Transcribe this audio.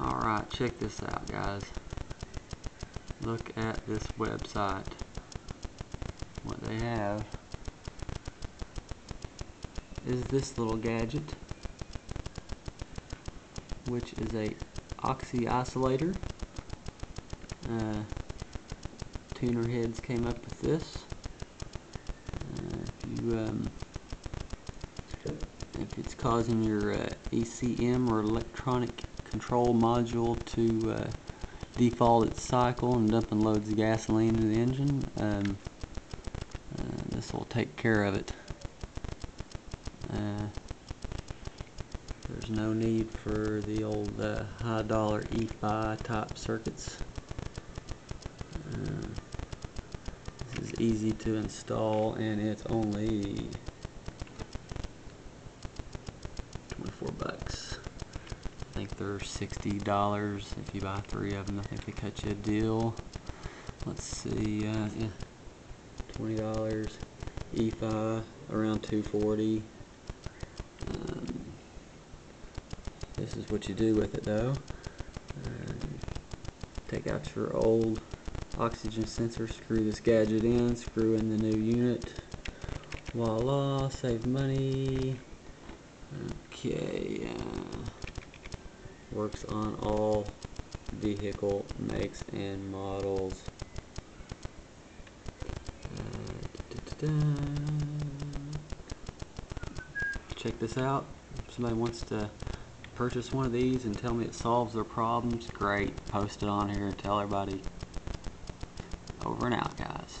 Alright, check this out guys. Look at this website. What they have is this little gadget which is a oxy isolator. Uh, tuner heads came up with this. Uh, if you um, if it's causing your uh, ECM or electronic control module to uh, default its cycle and dumping loads of gasoline in the engine, um, uh, this will take care of it. Uh, there's no need for the old uh, high dollar EFIE type circuits. Uh, this is easy to install and it's only think they're $60 if you buy three of them. I think they cut you a deal. Let's see, uh, yeah, $20. EFIE around 240 um, This is what you do with it though. Um, take out your old oxygen sensor, screw this gadget in, screw in the new unit. Voila, save money. Okay, uh, works on all vehicle makes and models. Uh, Check this out. If somebody wants to purchase one of these and tell me it solves their problems, great. Post it on here and tell everybody. Over and out, guys.